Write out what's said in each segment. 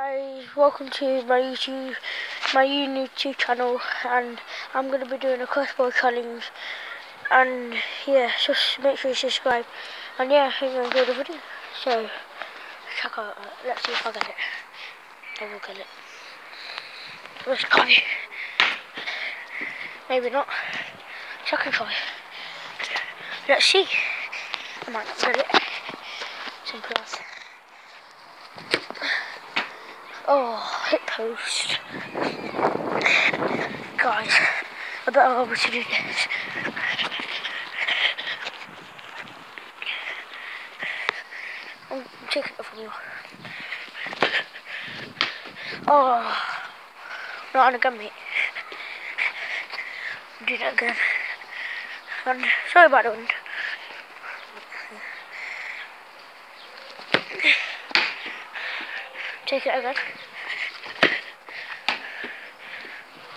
guys, welcome to my YouTube, my YouTube channel, and I'm going to be doing a crossbar challenge, and yeah, just make sure you subscribe, and yeah, hope you enjoy the video, so, check out, uh, let's see if I get it, I will get it, let's try, maybe not, second try, let's see, I might not get it, simple as. Oh, hit post. Guys, I better able to do this. I'm taking it from you. Oh, not on again, mate. Do that again. And sorry about the wind. Take it.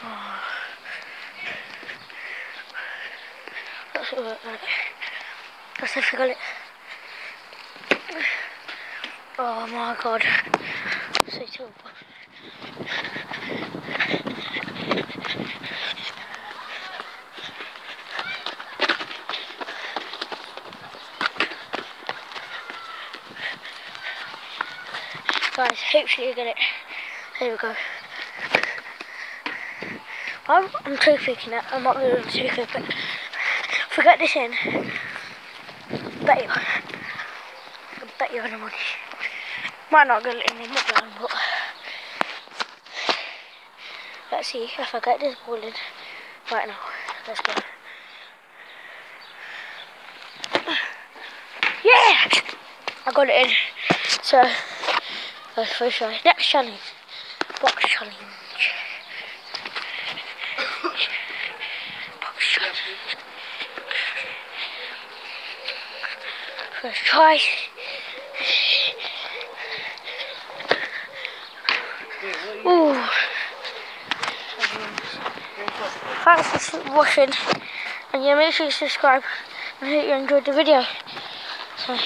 Oh. That's all right, right. That's if I got it. Oh my god. So terrible. Guys, hopefully you get it. There we go. I'm, I'm toothpicking it. I'm not really too toothpick, but forget this in. Bet you. I bet you any money. Might not get it in, not going, but let's see if I get this ball in right now. Let's go. Yeah! I got it in. So Let's first try. Next challenge. Box challenge. Box challenge. First try. Ooh. Thanks for watching. And yeah, make sure you subscribe and hope you enjoyed the video. So.